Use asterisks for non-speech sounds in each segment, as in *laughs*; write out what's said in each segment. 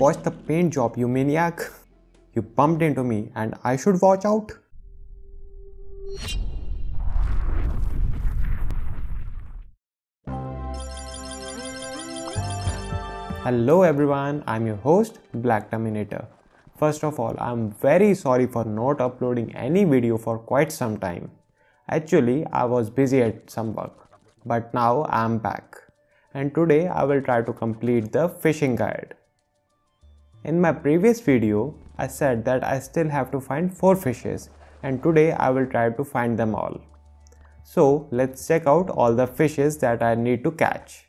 watch the paint job, you maniac. You bumped into me and I should watch out? Hello everyone, I'm your host Black Terminator. First of all, I'm very sorry for not uploading any video for quite some time. Actually, I was busy at some work, but now I'm back. And today I will try to complete the fishing guide. In my previous video, I said that I still have to find 4 fishes and today I will try to find them all. So let's check out all the fishes that I need to catch.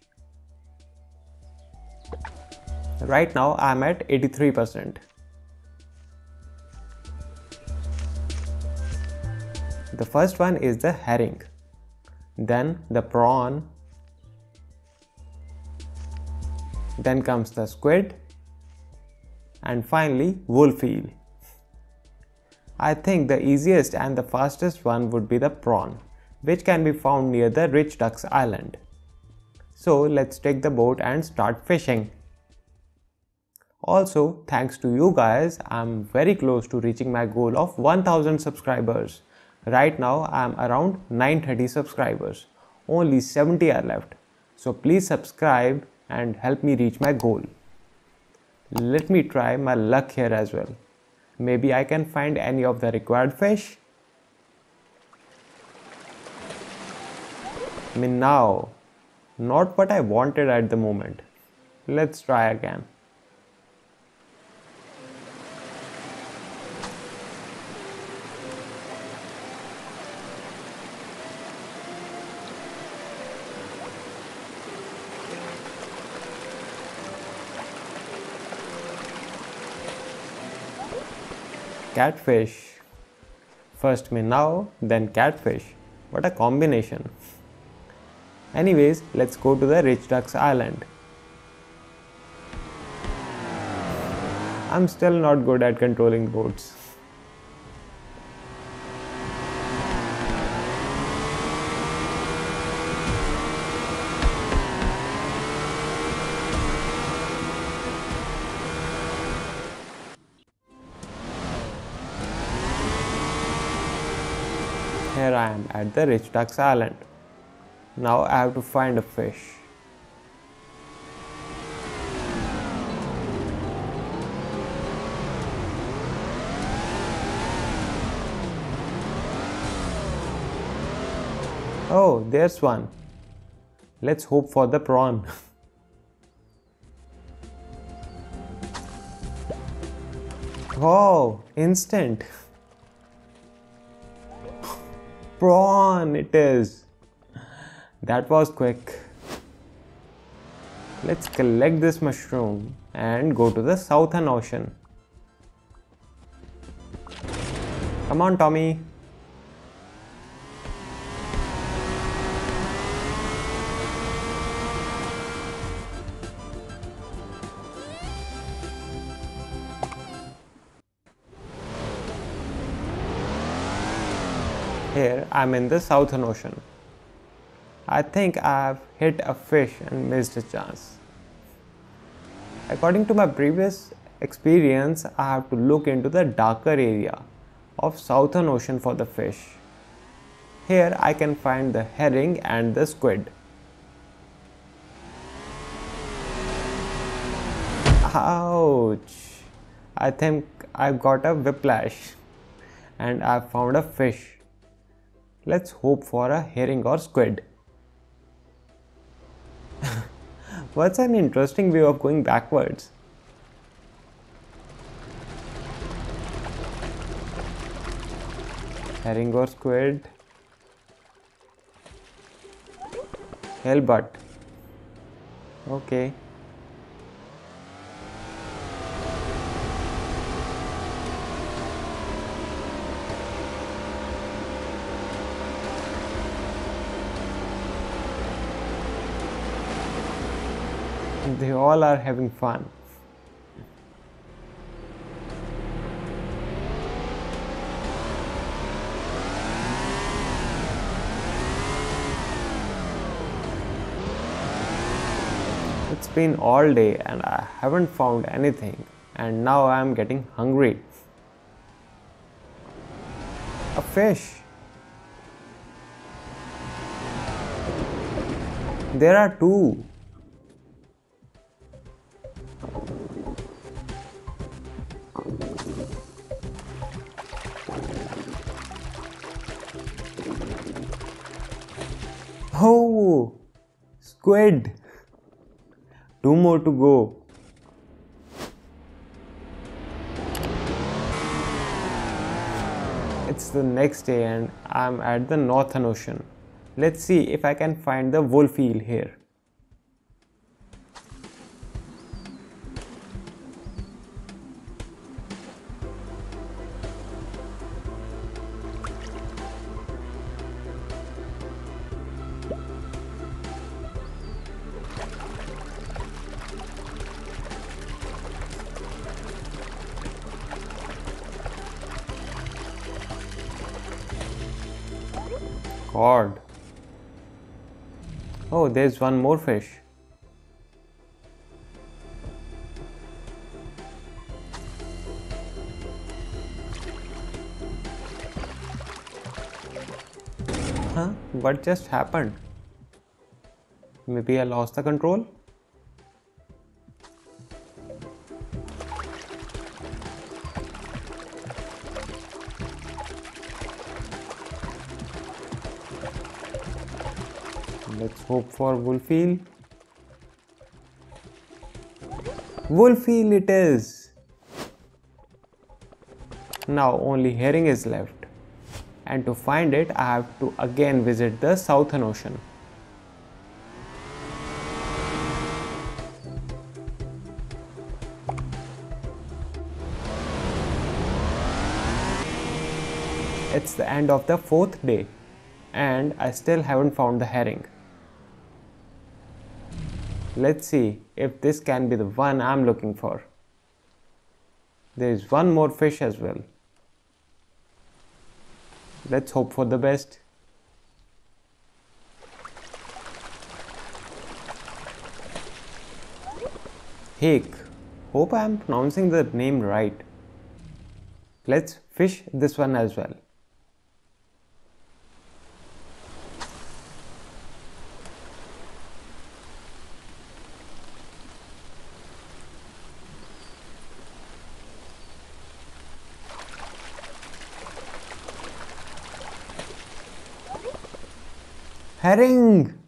Right now I am at 83%. The first one is the herring, then the prawn, then comes the squid, and finally wolf eel. I think the easiest and the fastest one would be the prawn, which can be found near the Rich Ducks Island. So let's take the boat and start fishing. Also, thanks to you guys, I'm very close to reaching my goal of 1000 subscribers. Right now I am around 930 subscribers. Only 70 are left. So please subscribe and help me reach my goal. Let me try my luck here as well. Maybe I can find any of the required fish. I mean now, not what I wanted at the moment. Let's try again. Catfish. First minnow, then catfish. What a combination. Anyways, let's go to the Rich Ducks Island. I'm still not good at controlling boats. Here I am at the Rich Ducks Island. Now I have to find a fish. Oh, there's one. Let's hope for the prawn. *laughs* oh, instant. Prawn it is. That was quick. Let's collect this mushroom and go to the Southern Ocean. Come on, Tommy. Here I'm in the Southern Ocean. I think I've hit a fish and missed a chance. According to my previous experience, I have to look into the darker area of Southern Ocean for the fish. Here I can find the herring and the squid. Ouch! I think I got a whiplash and I found a fish. Let's hope for a herring or squid. *laughs* What's an interesting way of going backwards? Herring or squid? Halibut. Okay. They all are having fun. It's been all day and I haven't found anything and now I am getting hungry. A fish. There are two. Squid. Two more to go. It's the next day and I'm at the Northern Ocean. Let's see if I can find the wolf eel here. God. Oh, there's one more fish. Huh? What just happened? Maybe I lost the control? For wolf eel. It is. Now only herring is left. And to find it, I have to again visit the Southern Ocean. It's the end of the fourth day and I still haven't found the herring. Let's see if this can be the one I'm looking for. There is one more fish as well. Let's hope for the best. Hake. Hope I am pronouncing the name right. Let's fish this one as well. Herring!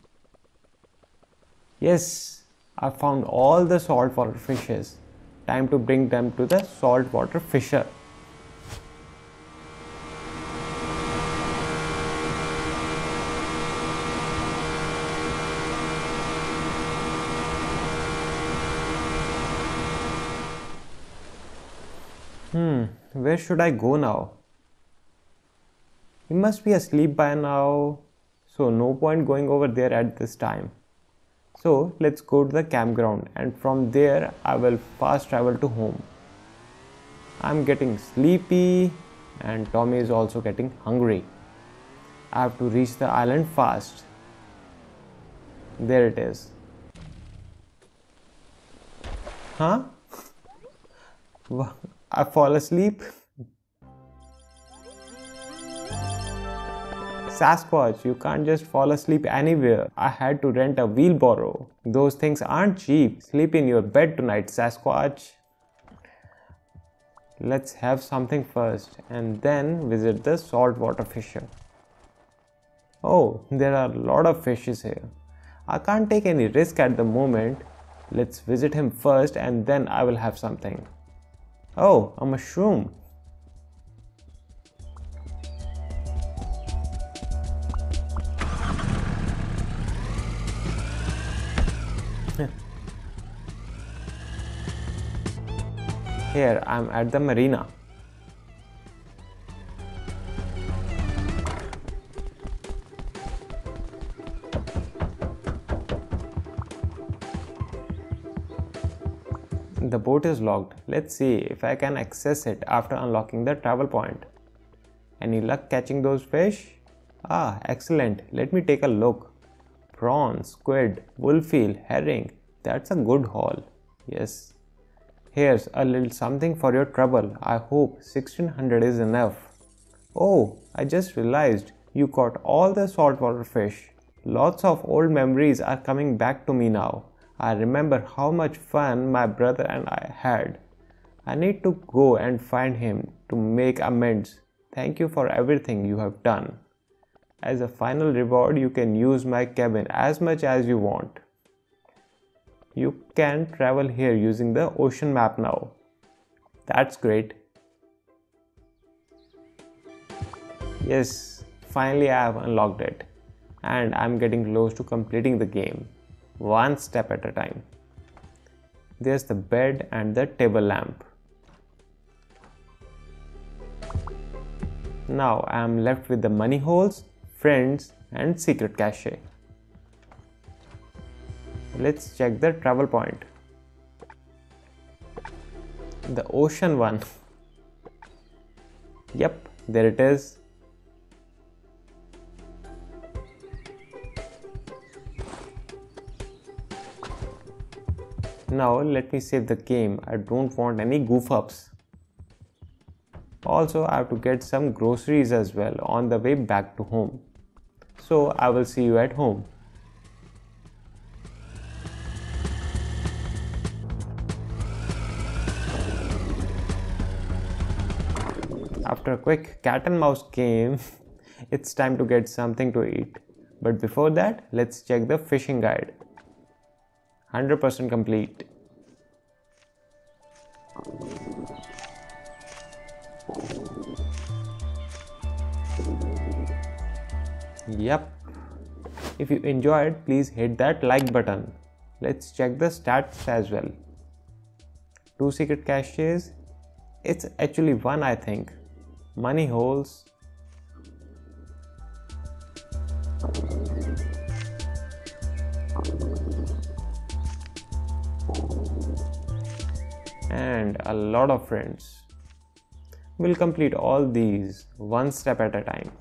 Yes, I found all the saltwater fishes. Time to bring them to the saltwater fisher. Hmm, where should I go now? He must be asleep by now so no point going over there at this time. So let's go to the campground and from there I will fast travel to home. I'm getting sleepy and Tommy is also getting hungry. I have to reach the island fast. There it is. Huh? *laughs* I fall asleep Sasquatch, you can't just fall asleep anywhere. I had to rent a wheelbarrow. Those things aren't cheap. Sleep in your bed tonight, Sasquatch. Let's have something first and then visit the saltwater fisher. Oh, there are a lot of fishes here. I can't take any risk at the moment. Let's visit him first and then I will have something. Oh, a mushroom. Here I am at the marina. The boat is locked. Let's see if I can access it after unlocking the travel point. Any luck catching those fish? Ah, excellent. Let me take a look. Prawn, squid, wolf eel, herring. That's a good haul. Yes. Here's a little something for your trouble. I hope 1600 is enough. Oh, I just realized you caught all the saltwater fish. Lots of old memories are coming back to me now. I remember how much fun my brother and I had. I need to go and find him to make amends. Thank you for everything you have done. As a final reward, you can use my cabin as much as you want. You can travel here using the ocean map now. That's great. Yes, finally I have unlocked it and I'm getting close to completing the game, one step at a time. There's the bed and the table lamp. Now I am left with the money holes, friends and secret cache. Let's check the travel point. The ocean one. yep, there it is. Now let me save the game. I don't want any goof ups. Also, I have to get some groceries as well on the way back to home. So I will see you at home. After a quick cat and mouse game, *laughs* it's time to get something to eat. But before that, let's check the fishing guide. 100% complete. Yep. If you enjoyed, please hit that like button. Let's check the stats as well. Two secret caches. It's actually one, I think. Money holes. and a lot of friends. We'll complete all these one step at a time.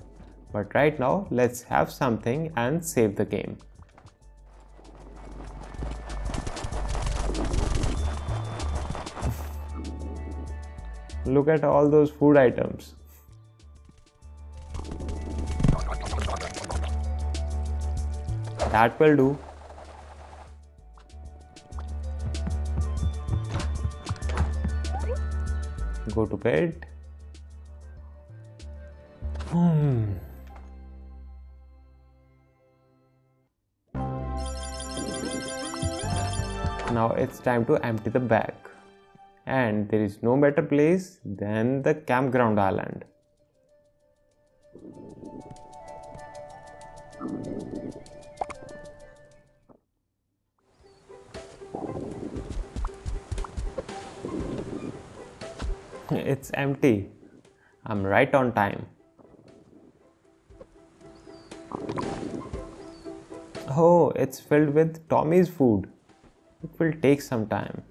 But right now, let's have something and save the game. Look at all those food items. That will do. go to bed. Hmm. Now it's time to empty the bag. And there is no better place than the campground island. It's empty. I'm right on time. Oh, it's filled with Tommy's food. It will take some time.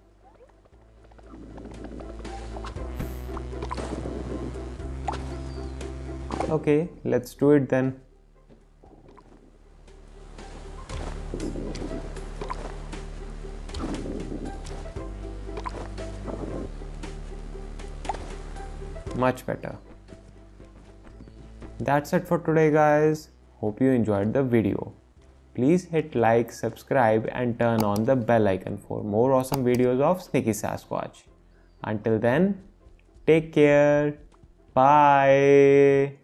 Okay, let's do it then. Much better. That's it for today guys. Hope you enjoyed the video. Please hit like, subscribe and turn on the bell icon for more awesome videos of Sneaky Sasquatch. Until then, take care. Bye.